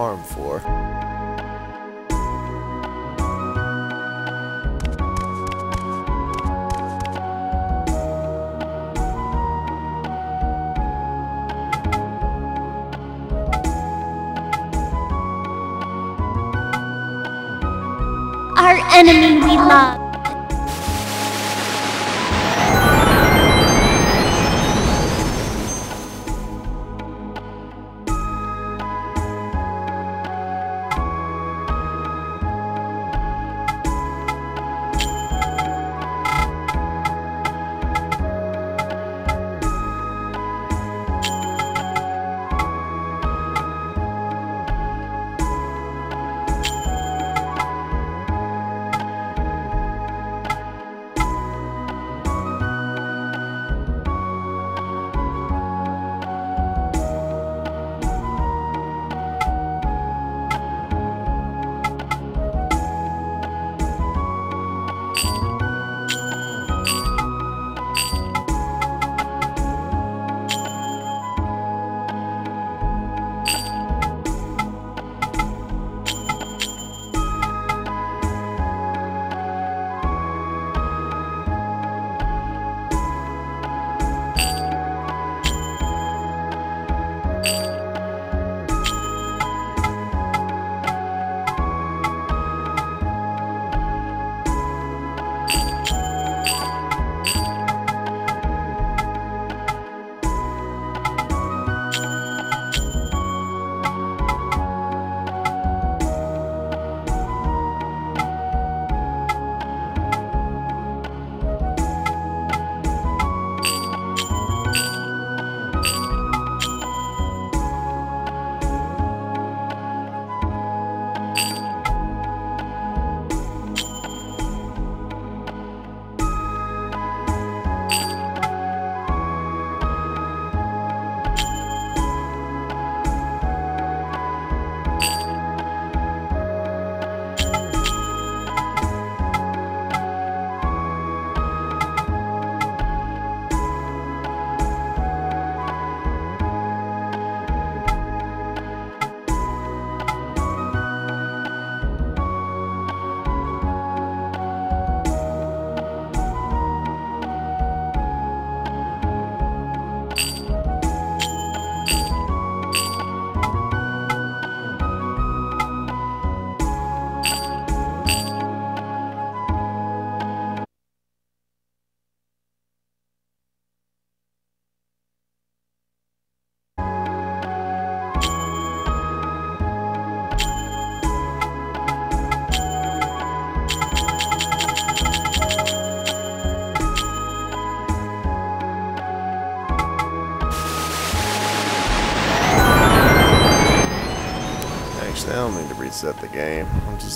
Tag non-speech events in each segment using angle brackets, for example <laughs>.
farm for. Our enemy we love.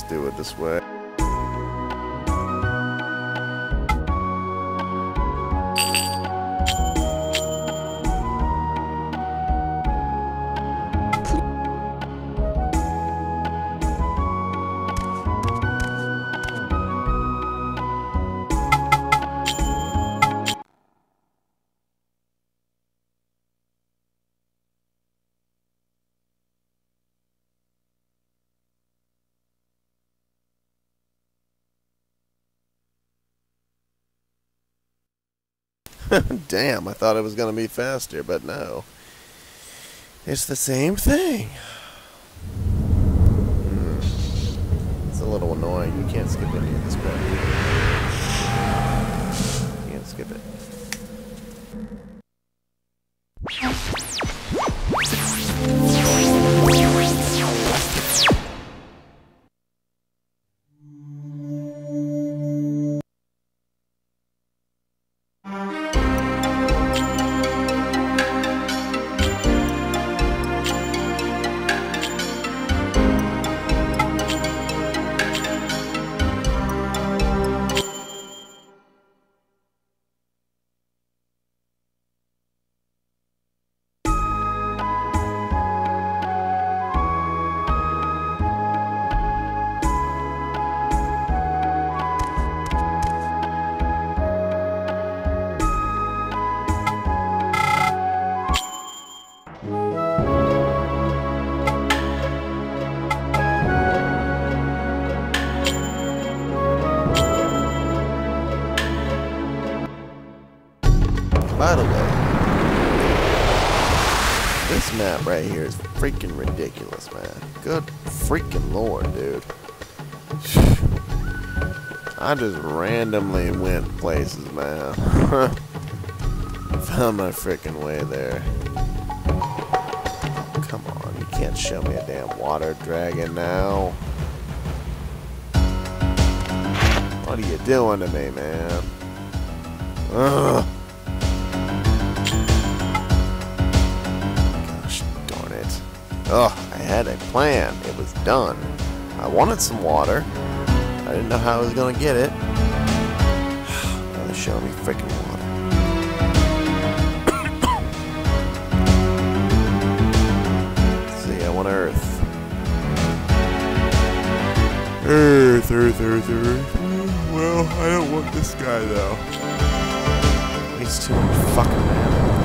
Do it this way. <laughs> Damn, I thought it was going to be faster, but no. It's the same thing. Hmm. It's a little annoying. You can't skip any of this crap. You can't skip it. Right here is freaking ridiculous, man. Good freaking lord, dude. <sighs> I just randomly went places, man. <laughs> Found my freaking way there. Come on, you can't show me a damn water dragon now. What are you doing to me, man? Ugh. Ugh, I had a plan. It was done. I wanted some water. I didn't know how I was gonna get it. <sighs> Now they're showing me freaking water. <coughs> See, I want Earth. Earth, Earth, Earth, Earth. Well, I don't want this guy though. He's too fucking man.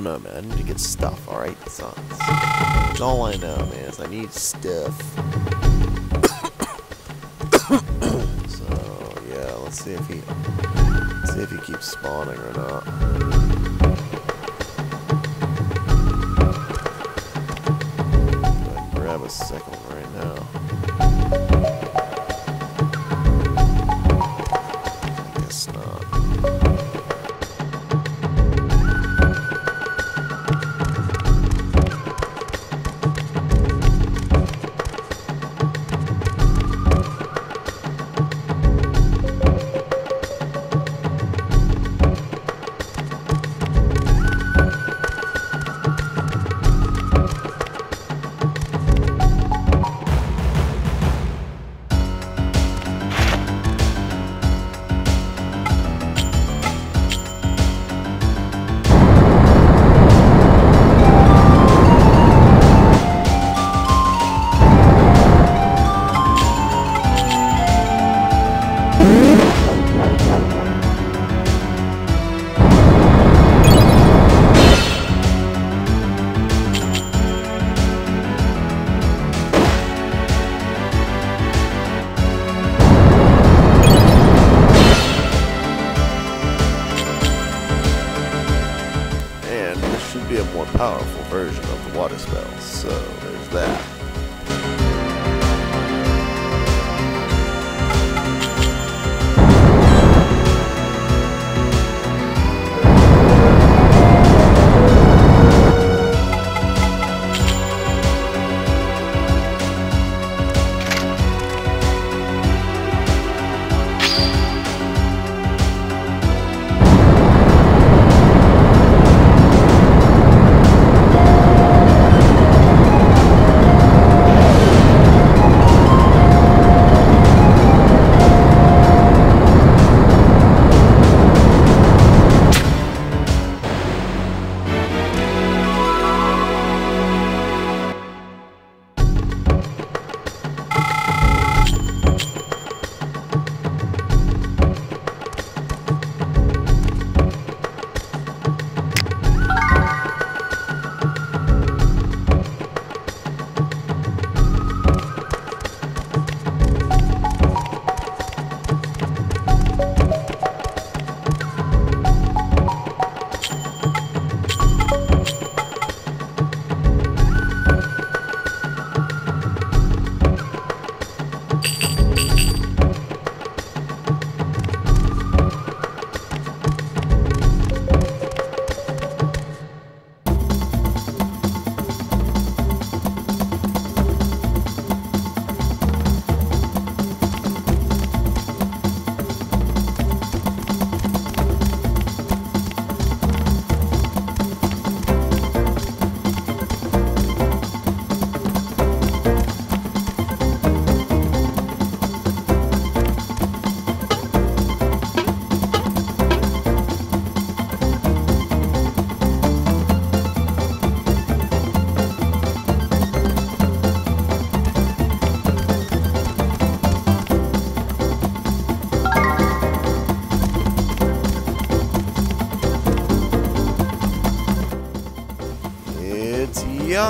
Don't know, man. I need to get stuff, alright? So, that's all I know, man, is I need stuff. <coughs> so, yeah, let's see if he, see if he keeps spawning or not.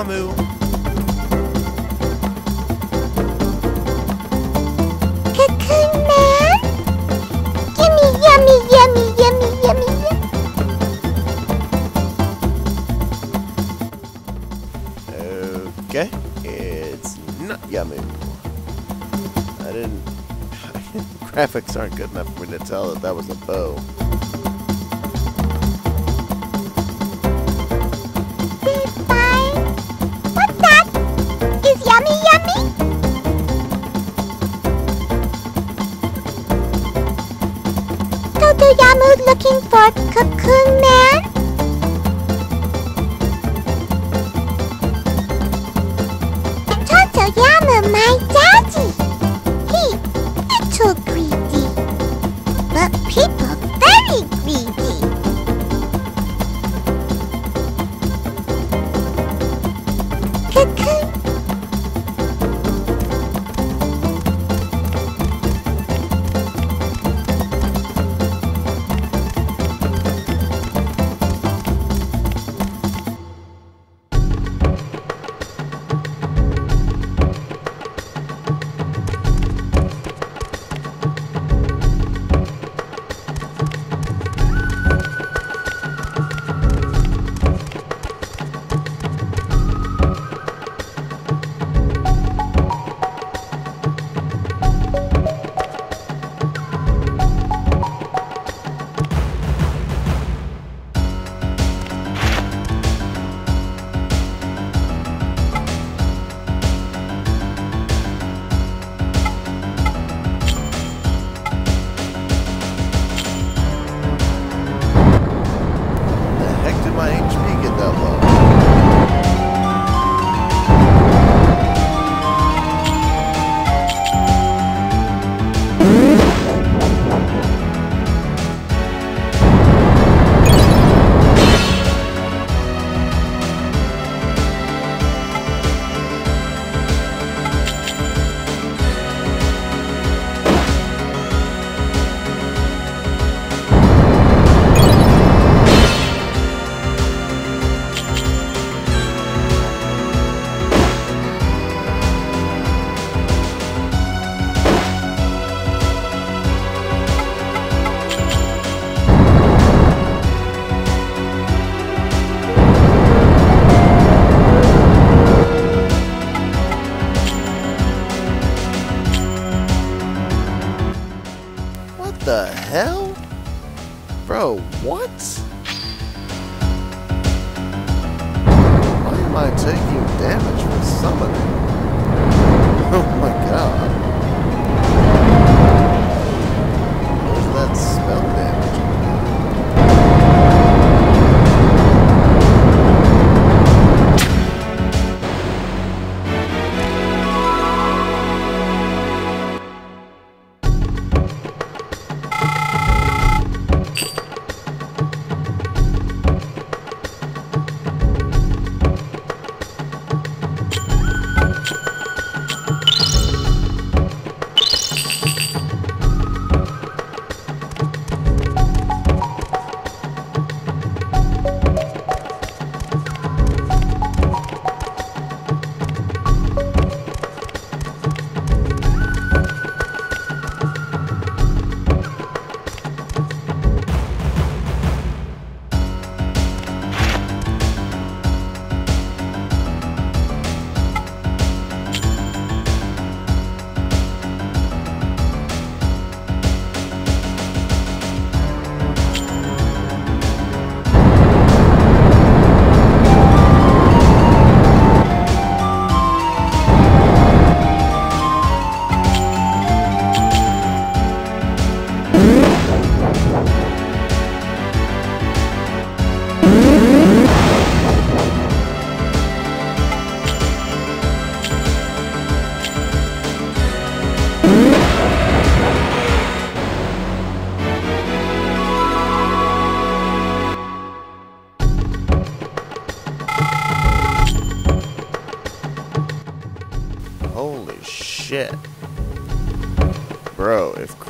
Cocoon Man? Yummy, yummy, yummy, yummy, yummy, yummy. Okay, it's not yummy. I didn't... <laughs> <laughs> graphics aren't good enough for me to tell that that was a bow.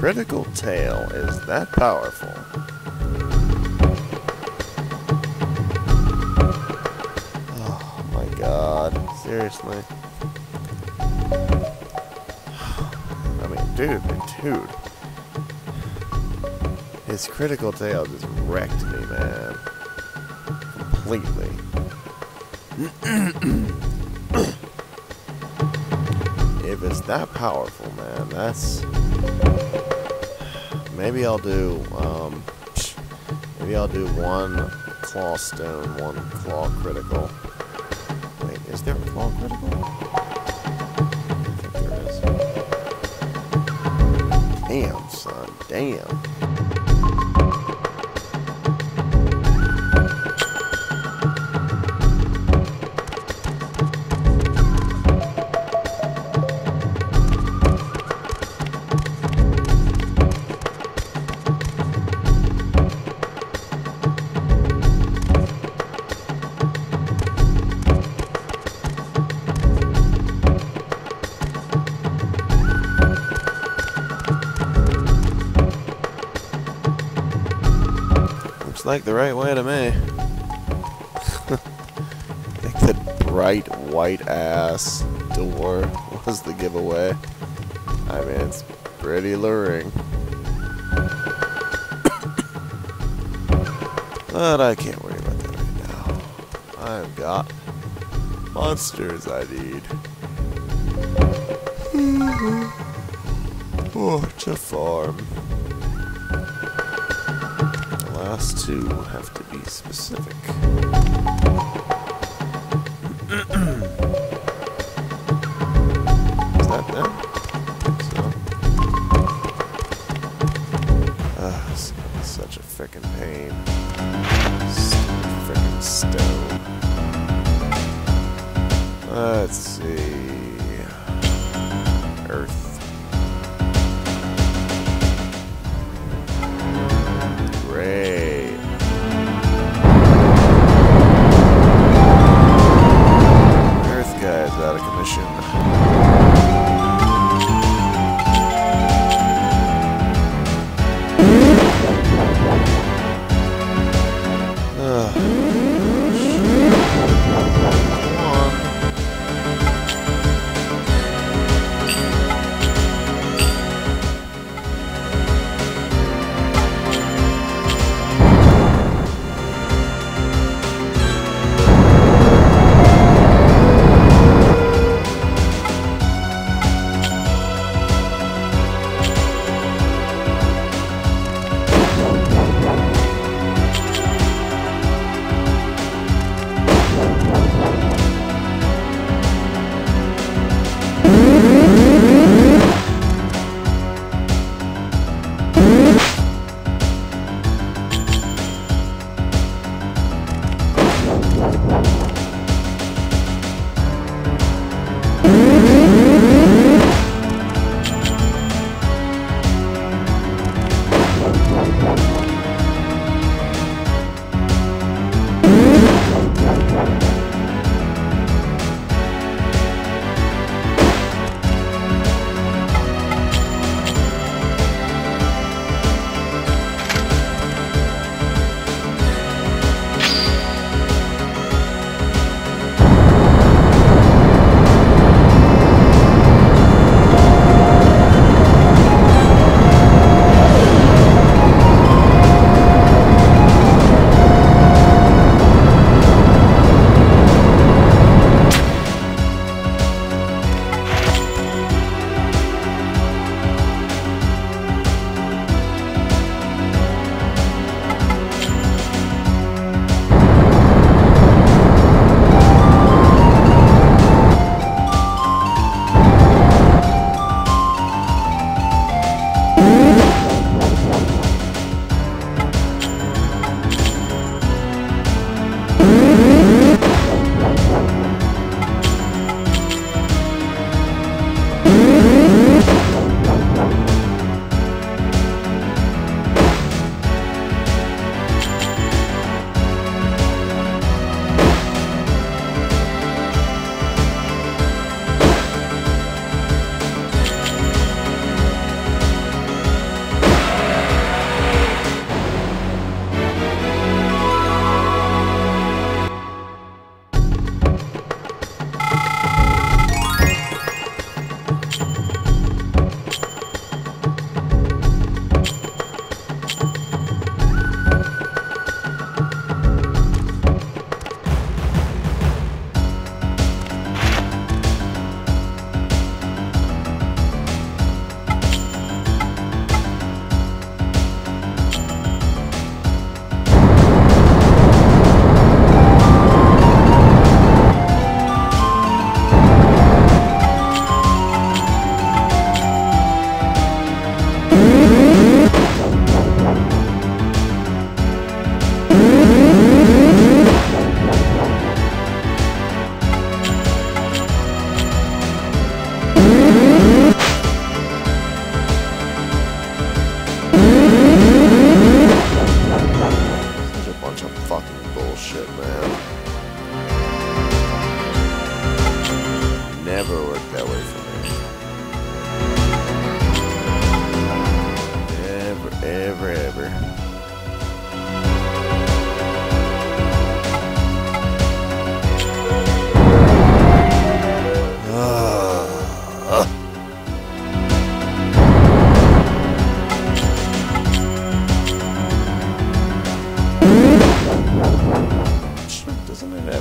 critical tail is that powerful. Oh my god, seriously. <sighs> I mean, dude, dude. His critical tail just wrecked me, man. Completely. <clears throat> if it's that powerful, man, that's... Maybe I'll do, um... Maybe I'll do one claw stone, one claw critical. Wait, is there a claw critical? I think there is. Damn, son. Damn. Like the right way to me. <laughs> I think the bright white ass door was the giveaway. I mean, it's pretty luring. <coughs> but I can't worry about that right now. I've got monsters I need. <laughs> oh, to farm. Last two have to be specific.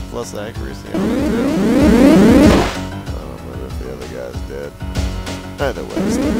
Plus accuracy it too. I don't remember if the other guys did. Either way, it's still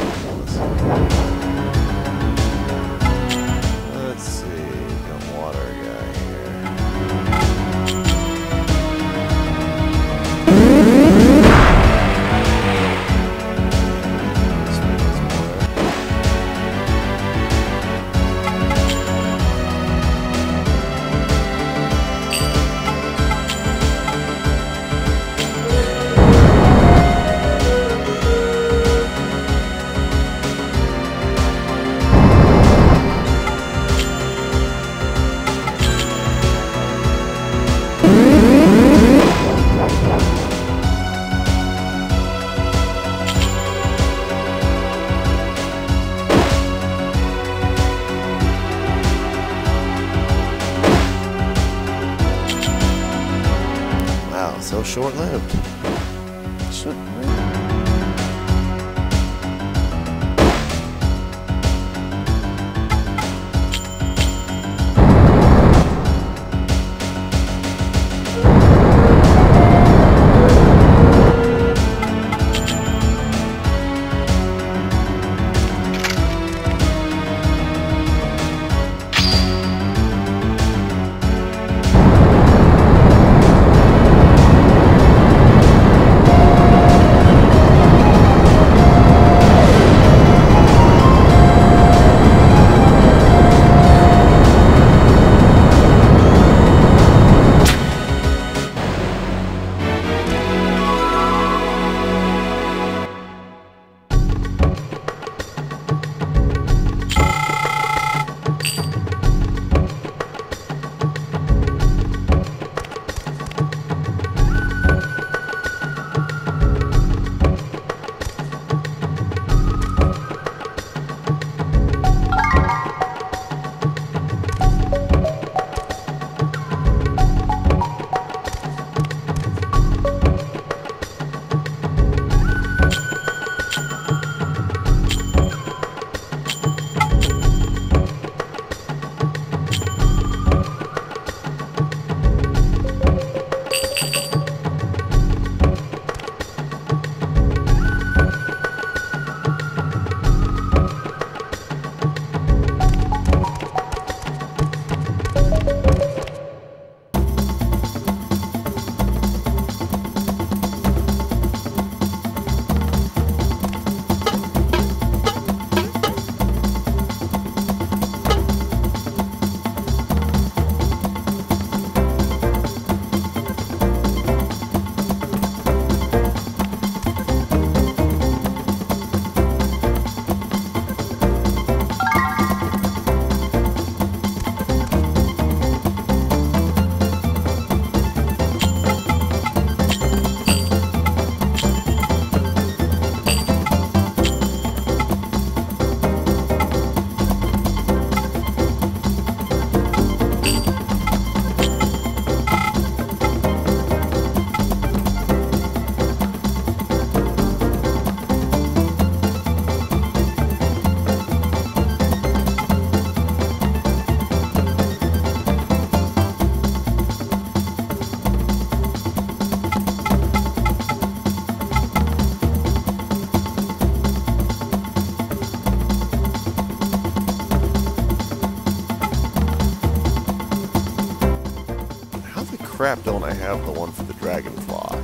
crap don't I have the one for the Dragonfly?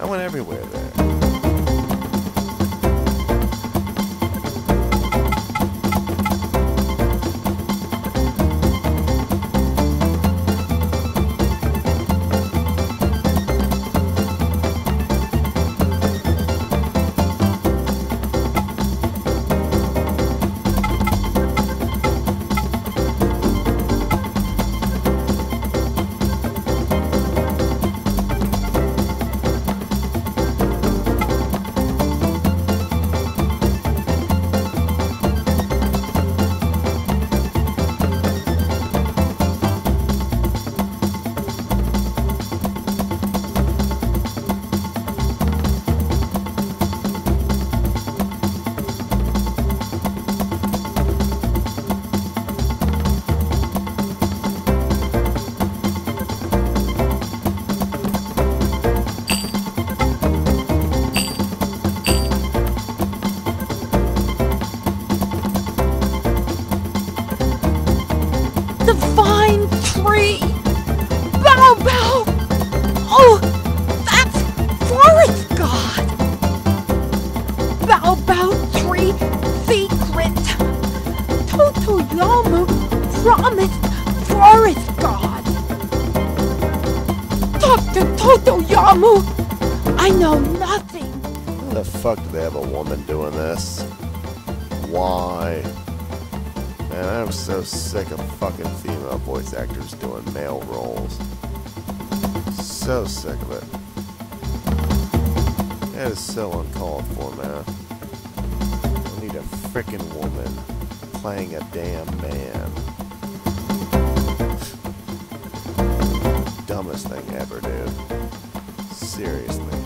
I went everywhere there. So uncalled for, man. I need a freaking woman playing a damn man. Dumbest thing ever, dude. Seriously.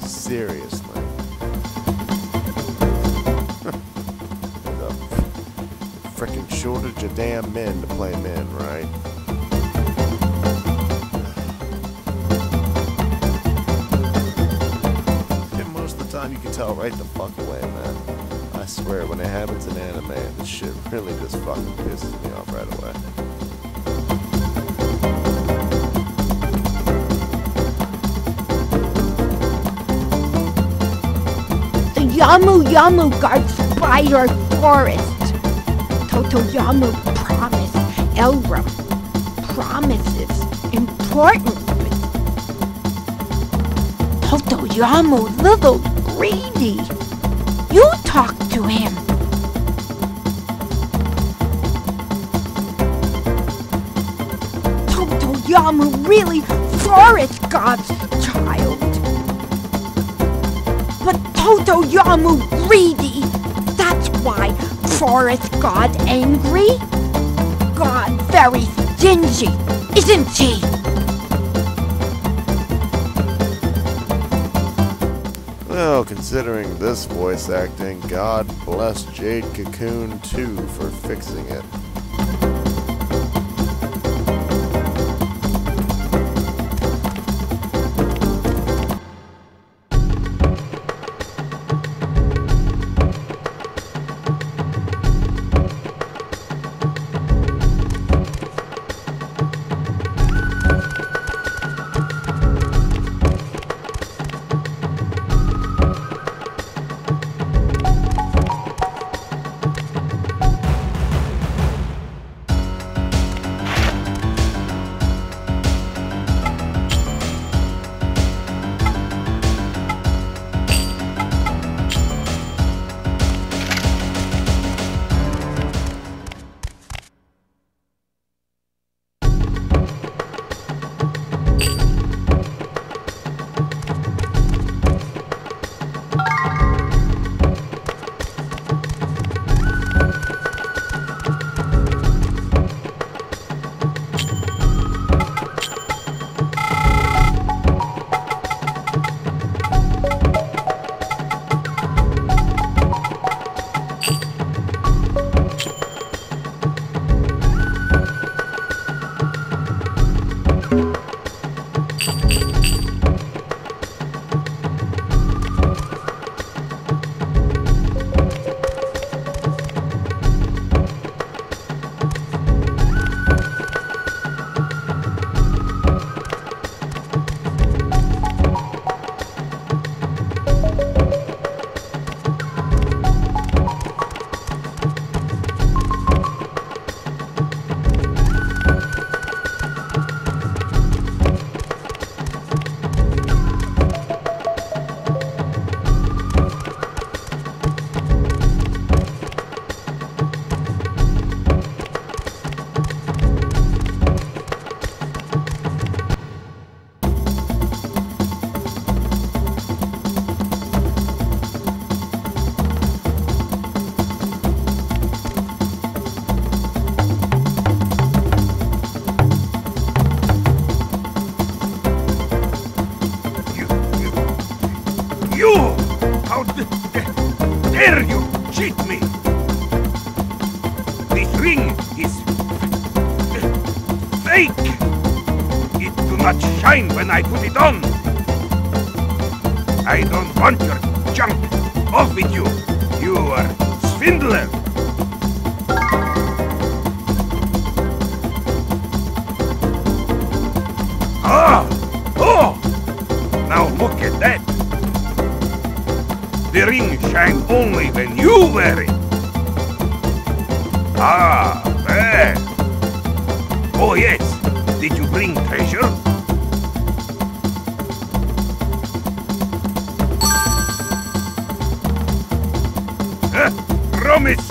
Seriously. <laughs> There's a freaking shortage of damn men to play men, right? Time you can tell right the fuck away, man. I swear, when it happens in anime, this shit really just fucking pisses me off right away. The Yamu Yamu guard Spider Forest. Totoyamu promised Elrum Promises important. Totoyamu little greedy. You talk to him. Totoyamu really Forest God's child. But Totoyamu greedy. That's why Forest God angry. God very stingy, isn't he? Well, considering this voice acting, God bless Jade Cocoon 2 for fixing it. It. Ah, there. Oh, yes. Did you bring treasure? Huh? Promise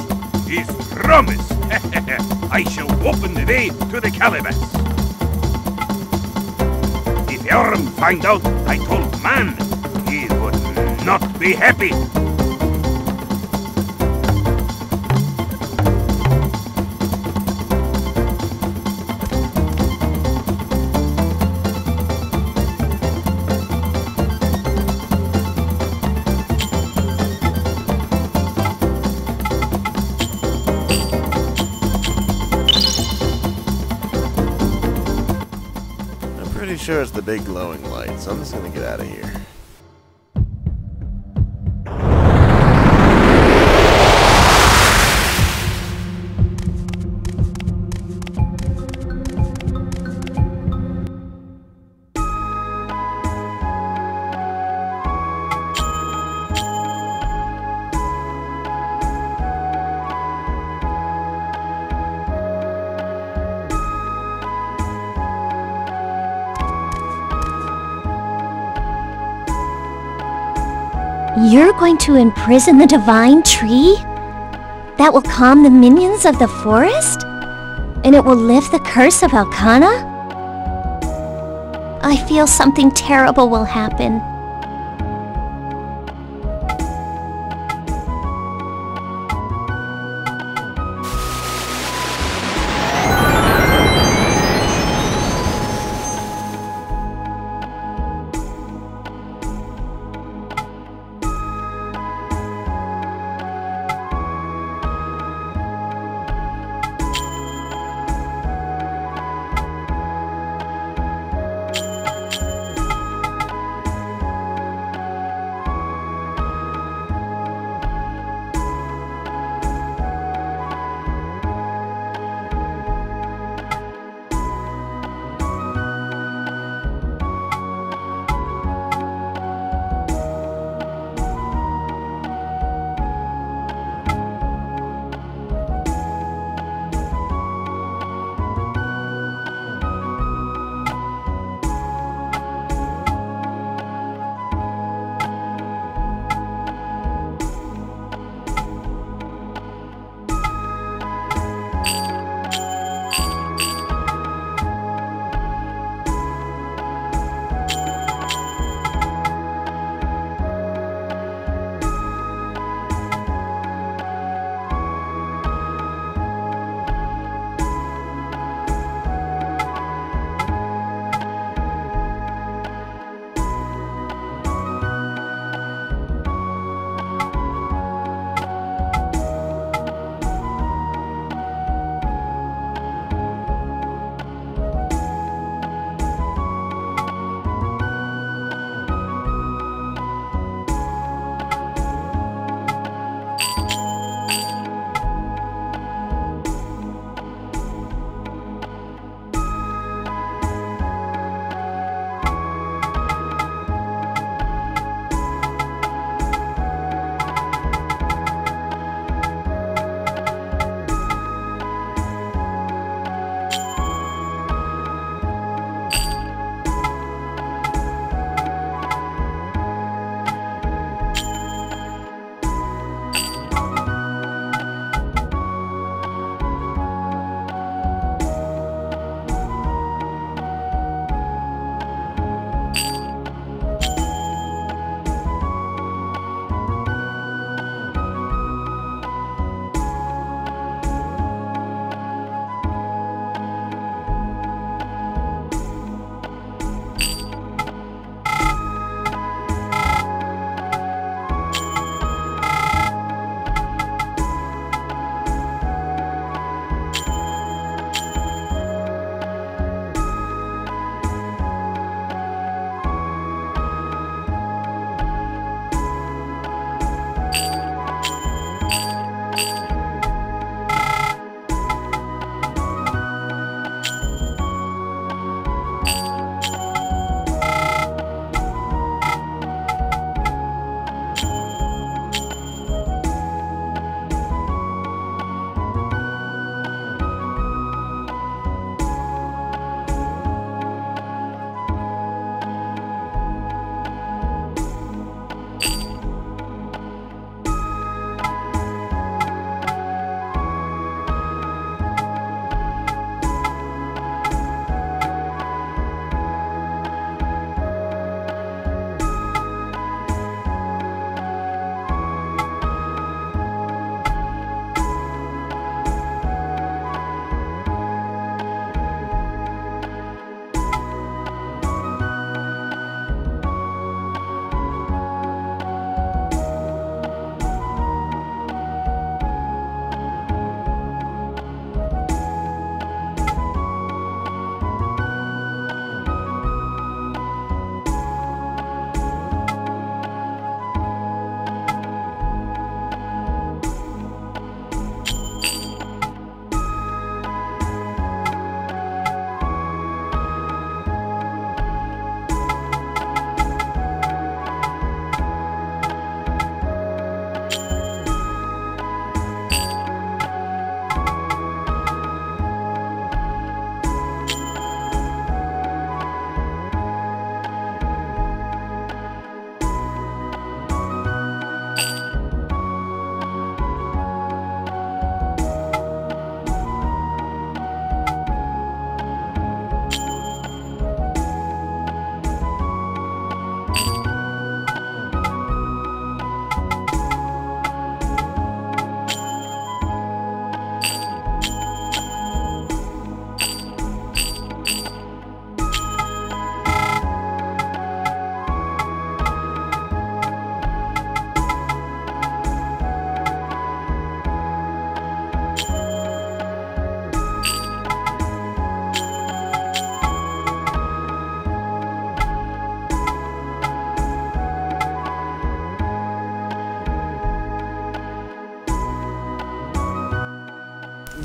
is promise. <laughs> I shall open the way to the calabash. If Elrond find out I told man, he would not be happy. Sure it's the big glowing light, so I'm just gonna get out of here. You're going to imprison the divine tree? That will calm the minions of the forest? And it will lift the curse of Elkanah? I feel something terrible will happen.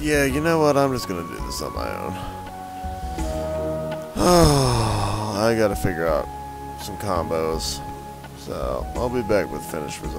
Yeah, you know what? I'm just gonna do this on my own. Oh, <sighs> I gotta figure out some combos. So, I'll be back with finished results.